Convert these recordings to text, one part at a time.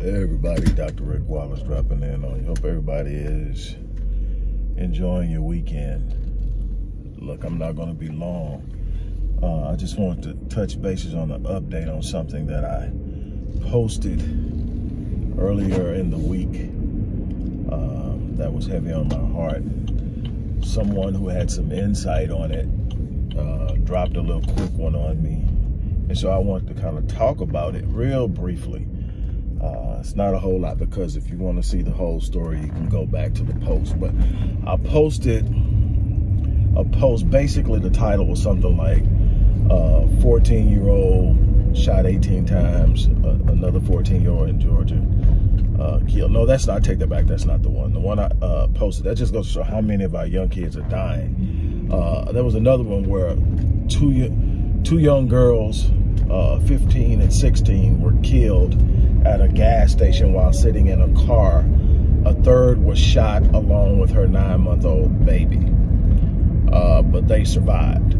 Everybody, Dr. Rick Wallace dropping in on you. Hope everybody is enjoying your weekend. Look, I'm not going to be long. Uh, I just wanted to touch bases on an update on something that I posted earlier in the week um, that was heavy on my heart. Someone who had some insight on it uh, dropped a little quick one on me. And so I want to kind of talk about it real briefly. Uh, it's not a whole lot because if you want to see the whole story, you can go back to the post. But I posted a post. Basically, the title was something like 14 uh, year old shot 18 times, uh, another 14 year old in Georgia uh, killed. No, that's not, I take that back. That's not the one. The one I uh, posted, that just goes to show how many of our young kids are dying. Uh, there was another one where two, two young girls, uh, 15 and 16, were killed at a gas station while sitting in a car. A third was shot along with her nine month old baby. Uh, but they survived.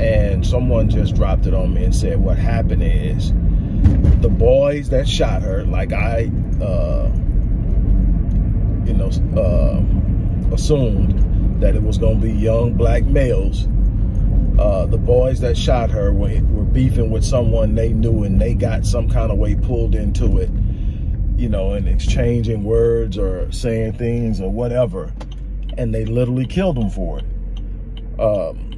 And someone just dropped it on me and said, What happened is the boys that shot her, like I, uh, you know, uh, assumed that it was going to be young black males. Uh, the boys that shot her were, were beefing with someone they knew and they got some kind of way pulled into it, you know, and exchanging words or saying things or whatever. And they literally killed them for it. Um,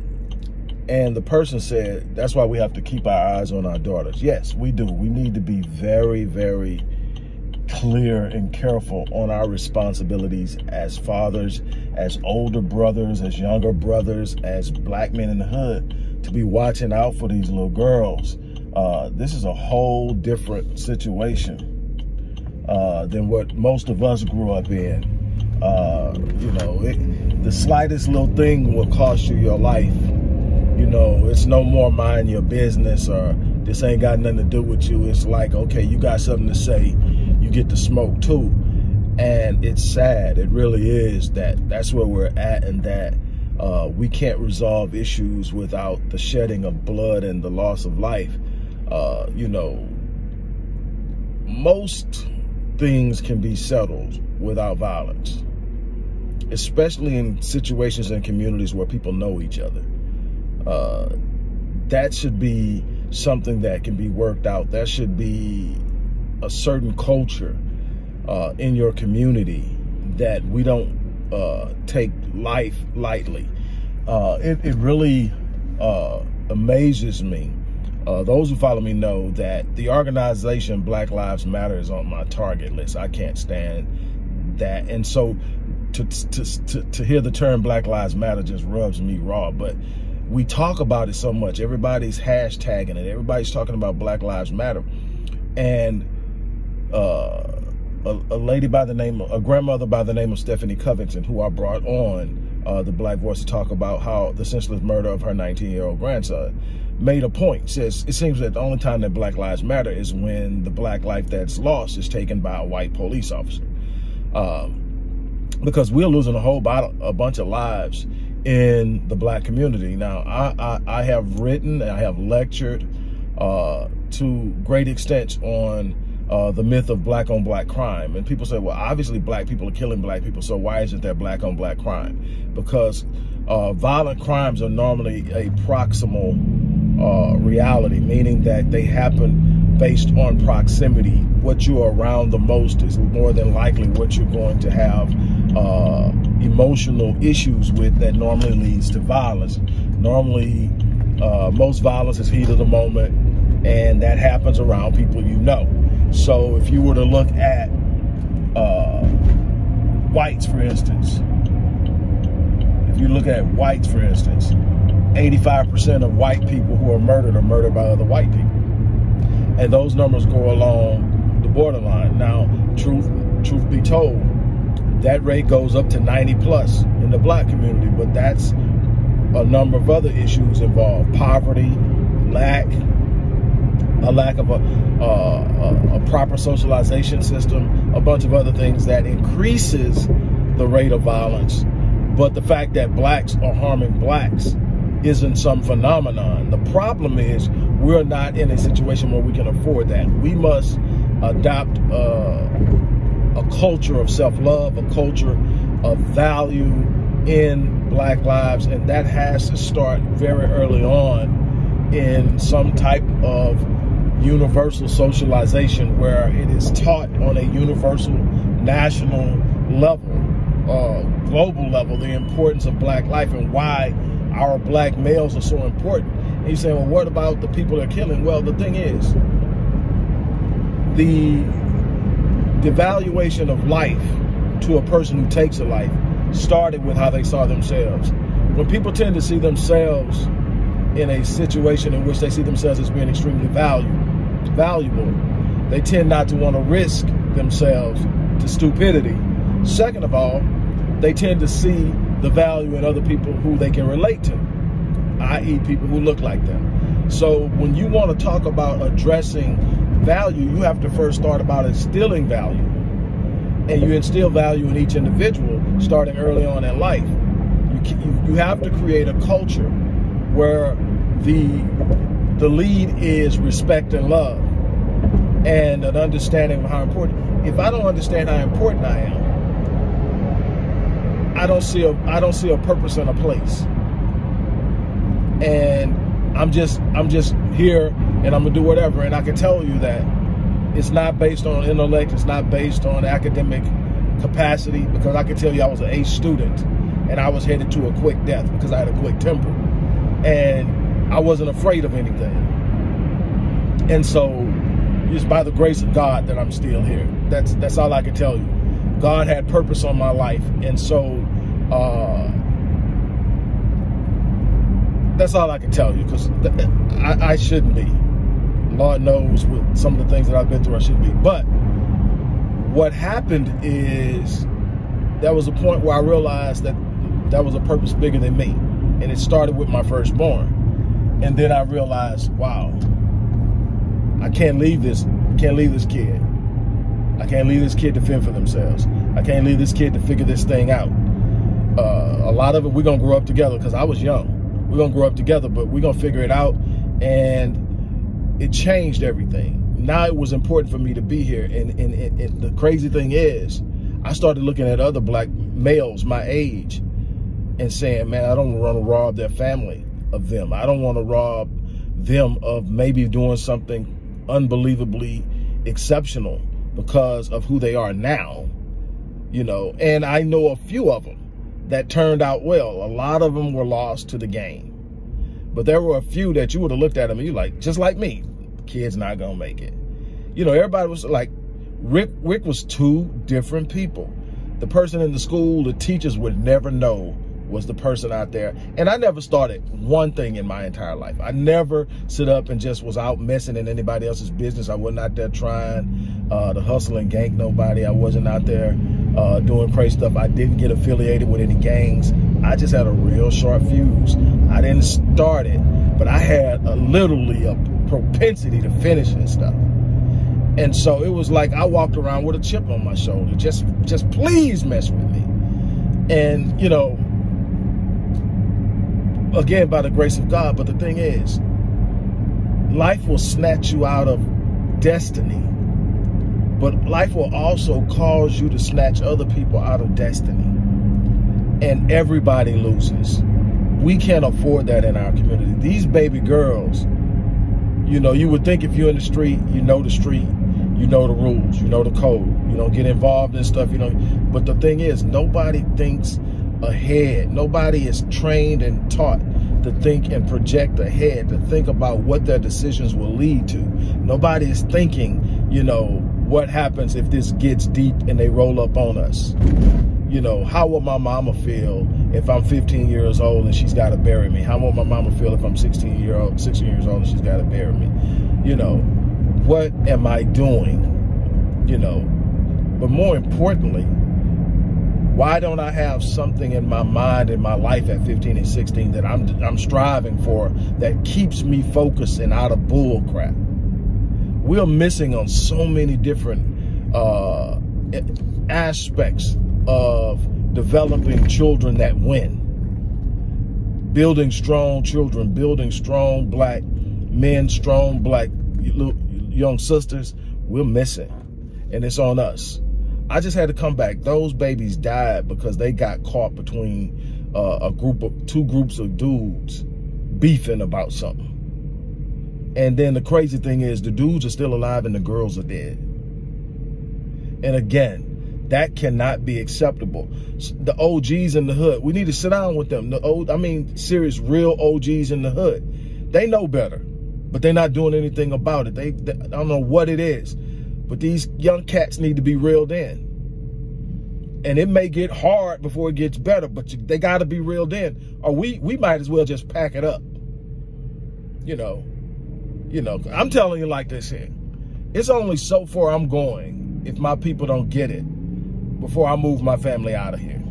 and the person said, that's why we have to keep our eyes on our daughters. Yes, we do. We need to be very, very clear and careful on our responsibilities as fathers, as older brothers, as younger brothers, as black men in the hood, to be watching out for these little girls. Uh, this is a whole different situation uh, than what most of us grew up in. Uh, you know, it, the slightest little thing will cost you your life. You know, it's no more mind your business or this ain't got nothing to do with you. It's like, okay, you got something to say you get to smoke too. And it's sad. It really is that that's where we're at and that uh, we can't resolve issues without the shedding of blood and the loss of life. Uh, you know, most things can be settled without violence, especially in situations and communities where people know each other. Uh, that should be something that can be worked out. That should be a certain culture uh, in your community that we don't uh, take life lightly. Uh, it, it, really uh, amazes me. Uh, those who follow me know that the organization Black Lives Matter is on my target list. I can't stand that. And so to, to, to, to hear the term Black Lives Matter just rubs me raw. But we talk about it so much. Everybody's hashtagging it. Everybody's talking about Black Lives Matter. And uh, a, a, lady by the name of, a grandmother by the name of Stephanie Covington, who I brought on uh, the Black Voice to talk about how the senseless murder of her 19-year-old grandson made a point. Says it seems that the only time that Black Lives Matter is when the black life that's lost is taken by a white police officer. Um, because we're losing a whole bottle, a bunch of lives in the black community. Now, I, I, I have written, I have lectured uh, to great extent on uh, the myth of black on black crime. And people say, well, obviously black people are killing black people, so why isn't there black on black crime? Because uh, violent crimes are normally a proximal uh, reality, meaning that they happen based on proximity. What you're around the most is more than likely what you're going to have uh, emotional issues with that normally leads to violence. Normally, uh, most violence is heat of the moment, and that happens around people you know. So if you were to look at uh, whites, for instance, if you look at whites, for instance, 85% of white people who are murdered are murdered by other white people. And those numbers go along the borderline. Now, truth, truth be told, that rate goes up to 90 plus in the black community, but that's a number of other issues involved. Poverty, lack, a lack of a, uh, a, proper socialization system, a bunch of other things that increases the rate of violence. But the fact that blacks are harming blacks isn't some phenomenon. The problem is we're not in a situation where we can afford that. We must adopt uh, a culture of self-love, a culture of value in black lives. And that has to start very early on in some type of universal socialization where it is taught on a universal national level, uh, global level, the importance of black life and why our black males are so important. And you say, well, what about the people they're killing? Well, the thing is, the devaluation of life to a person who takes a life started with how they saw themselves. When people tend to see themselves in a situation in which they see themselves as being extremely valued, valuable, they tend not to want to risk themselves to stupidity. Second of all, they tend to see the value in other people who they can relate to, i.e. people who look like them. So when you want to talk about addressing value, you have to first start about instilling value. And you instill value in each individual starting early on in life. You, you have to create a culture where the the lead is respect and love and an understanding of how important. If I don't understand how important I am, I don't see a I don't see a purpose and a place. And I'm just I'm just here and I'm gonna do whatever. And I can tell you that it's not based on intellect, it's not based on academic capacity, because I can tell you I was an A student and I was headed to a quick death because I had a quick temper. And I wasn't afraid of anything. And so it's by the grace of God that I'm still here. That's that's all I can tell you. God had purpose on my life, and so uh, that's all I can tell you because I, I, shouldn't be. Lord knows with some of the things that I've been through, I shouldn't be. But what happened is that was a point where I realized that that was a purpose bigger than me, and it started with my firstborn. And then I realized, wow, I can't leave this, can't leave this kid. I can't leave this kid to fend for themselves. I can't leave this kid to figure this thing out. Uh, a lot of it, we're going to grow up together because I was young. We're going to grow up together, but we're going to figure it out. And it changed everything. Now it was important for me to be here. And, and, and, and the crazy thing is, I started looking at other black males my age and saying, man, I don't want to rob their family of them. I don't want to rob them of maybe doing something unbelievably exceptional because of who they are now, you know, and I know a few of them that turned out well. A lot of them were lost to the game. But there were a few that you would have looked at them and you like, just like me, kid's not gonna make it. You know, everybody was like, Rick, Rick was two different people. The person in the school, the teachers would never know was the person out there. And I never started one thing in my entire life. I never sit up and just was out messing in anybody else's business. I wasn't out there trying uh, to hustle and gank nobody. I wasn't out there uh, doing crazy stuff. I didn't get affiliated with any gangs. I just had a real sharp fuse. I didn't start it, but I had a, literally a propensity to finish this stuff. And so it was like I walked around with a chip on my shoulder. Just, just please mess with me. And, you know, again by the grace of God. But the thing is, life will snatch you out of destiny, but life will also cause you to snatch other people out of destiny. And everybody loses. We can't afford that in our community. These baby girls, you know, you would think if you're in the street, you know the street, you know the rules, you know the code, you don't get involved in stuff, you know. But the thing is, nobody thinks ahead. Nobody is trained and taught to think and project ahead, to think about what their decisions will lead to. Nobody is thinking, you know, what happens if this gets deep and they roll up on us? You know, how will my mama feel if I'm 15 years old and she's got to bury me? How will my mama feel if I'm 16 year old, 16 years old and she's got to bury me? You know, what am I doing? You know, but more importantly, why don't I have something in my mind in my life at 15 and 16 that I'm I'm striving for that keeps me focused and out of bull crap? We're missing on so many different uh, aspects of developing children that win. Building strong children, building strong black men, strong black young sisters. We're missing, and it's on us. I just had to come back. Those babies died because they got caught between uh, a group of two groups of dudes beefing about something. And then the crazy thing is the dudes are still alive and the girls are dead. And again, that cannot be acceptable. The OGs in the hood, we need to sit down with them. The old, I mean, serious, real OGs in the hood. They know better, but they're not doing anything about it. They, they I don't know what it is, but these young cats need to be reeled in. And it may get hard before it gets better, but they got to be reeled in, or we we might as well just pack it up. You know, you know, I'm telling you like this here. It's only so far I'm going if my people don't get it before I move my family out of here.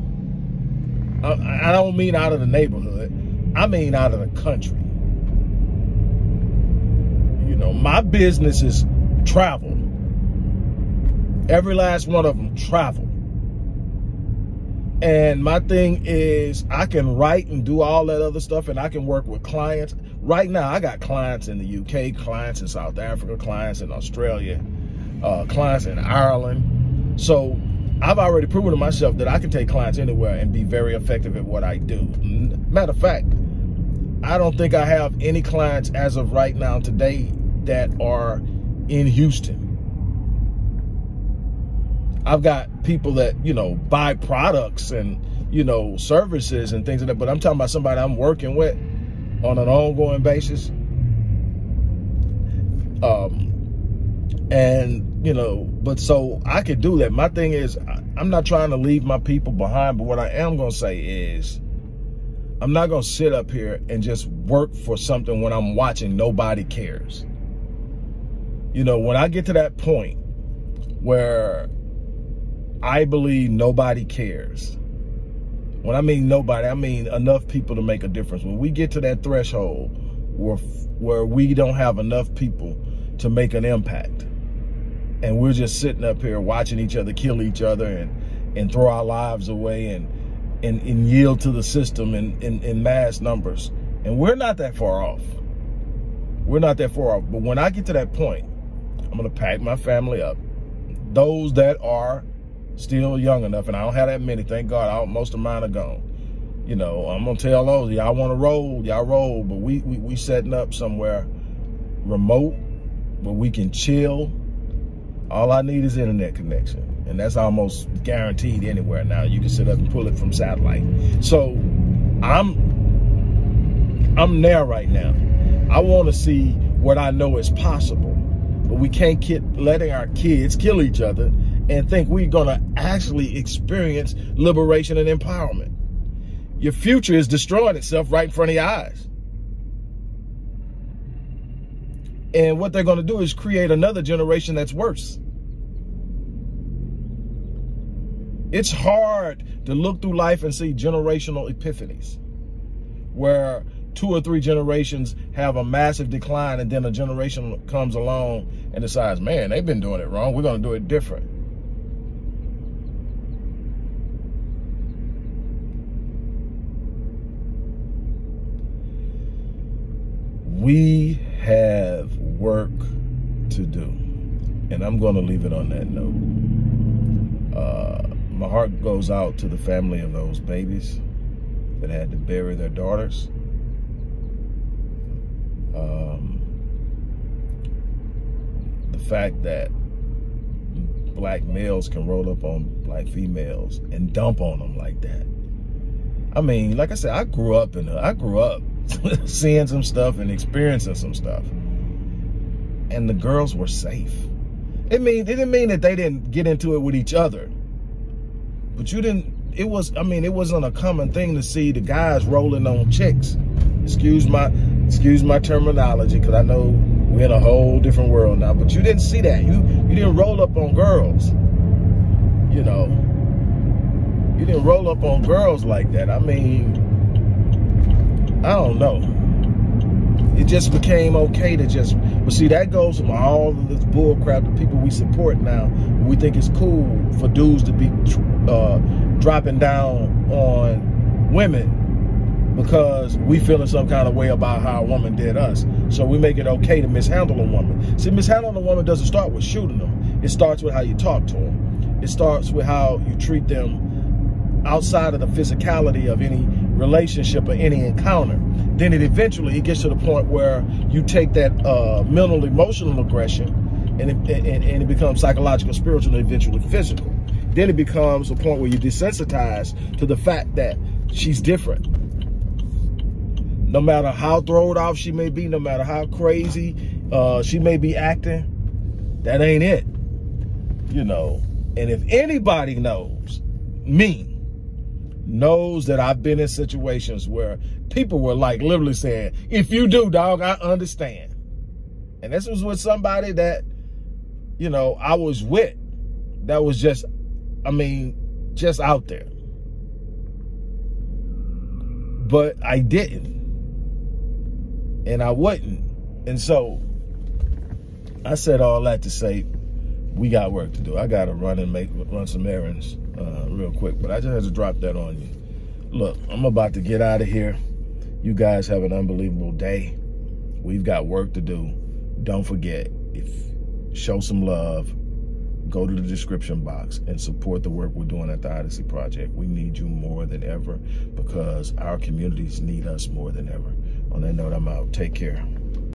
I, I don't mean out of the neighborhood. I mean out of the country. You know, my business is travel. Every last one of them travel. And my thing is I can write and do all that other stuff and I can work with clients. Right now, I got clients in the UK, clients in South Africa, clients in Australia, uh, clients in Ireland. So I've already proven to myself that I can take clients anywhere and be very effective at what I do. Matter of fact, I don't think I have any clients as of right now today that are in Houston. I've got people that, you know, buy products and, you know, services and things like that. But I'm talking about somebody I'm working with on an ongoing basis. Um, and, you know, but so I could do that. My thing is, I'm not trying to leave my people behind, but what I am going to say is, I'm not going to sit up here and just work for something when I'm watching nobody cares. You know, when I get to that point where I believe nobody cares. When I mean nobody, I mean enough people to make a difference. When we get to that threshold where, where we don't have enough people to make an impact, and we're just sitting up here watching each other kill each other and, and throw our lives away and, and, and yield to the system in, in, in mass numbers. And we're not that far off. We're not that far off. But when I get to that point, I'm going to pack my family up. Those that are still young enough, and I don't have that many. Thank God, I, most of mine are gone. You know, I'm gonna tell those y'all want to roll, y'all roll, but we, we we setting up somewhere remote where we can chill. All I need is internet connection, and that's almost guaranteed anywhere now. You can sit up and pull it from satellite. So I'm I'm there right now. I want to see what I know is possible, but we can't keep letting our kids kill each other and think we're going to actually experience liberation and empowerment. Your future is destroying itself right in front of your eyes. And what they're going to do is create another generation that's worse. It's hard to look through life and see generational epiphanies where two or three generations have a massive decline and then a generation comes along and decides, man, they've been doing it wrong. We're going to do it different. We have work to do. And I'm going to leave it on that note. Uh, my heart goes out to the family of those babies that had to bury their daughters. Um, the fact that black males can roll up on black females and dump on them like that. I mean, like I said, I grew up in, a, I grew up seeing some stuff and experiencing some stuff. And the girls were safe. It mean it didn't mean that they didn't get into it with each other. But you didn't it was I mean it wasn't a common thing to see the guys rolling on chicks. Excuse my excuse my terminology cuz I know we're in a whole different world now, but you didn't see that. You you didn't roll up on girls. You know. You didn't roll up on girls like that. I mean, I don't know. It just became okay to just, but see, that goes from all of this bull crap that people we support now. We think it's cool for dudes to be uh, dropping down on women because we feeling some kind of way about how a woman did us. So we make it okay to mishandle a woman. See, mishandling a woman doesn't start with shooting them. It starts with how you talk to them. It starts with how you treat them outside of the physicality of any relationship or any encounter. Then it eventually it gets to the point where you take that uh, mental, emotional aggression and it, and, and it becomes psychological, spiritual, and eventually physical. Then it becomes a point where you desensitize to the fact that she's different. No matter how thrown off she may be, no matter how crazy uh, she may be acting, that ain't it. You know, and if anybody knows me, knows that I've been in situations where people were like literally saying, if you do, dog, I understand. And this was with somebody that, you know, I was with that was just, I mean, just out there. But I didn't. And I wouldn't. And so I said all that to say we got work to do. I got to run and make run some errands uh, real quick, but I just had to drop that on you. Look, I'm about to get out of here. You guys have an unbelievable day. We've got work to do. Don't forget, if show some love, go to the description box and support the work we're doing at the Odyssey Project. We need you more than ever because our communities need us more than ever. On that note, I'm out. Take care.